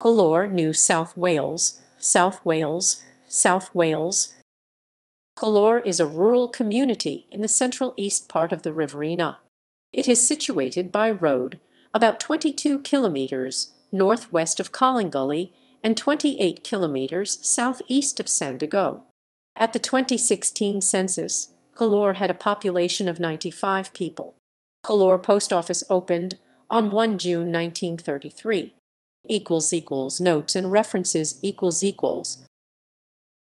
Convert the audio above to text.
Galore, New South Wales, South Wales, South Wales. Galore is a rural community in the central east part of the Riverina. It is situated by road about 22 kilometres northwest of Collingullie and 28 kilometres southeast of Sandigo. At the 2016 census, Galore had a population of 95 people. Galore Post Office opened on 1 June 1933. Equals equals notes and references equals equals